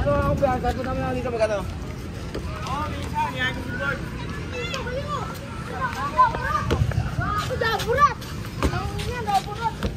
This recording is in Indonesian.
Ano ang biyahe ko naman dito magkano? Oh, minsan yan, good. Udah bulat. Ini udah bulat.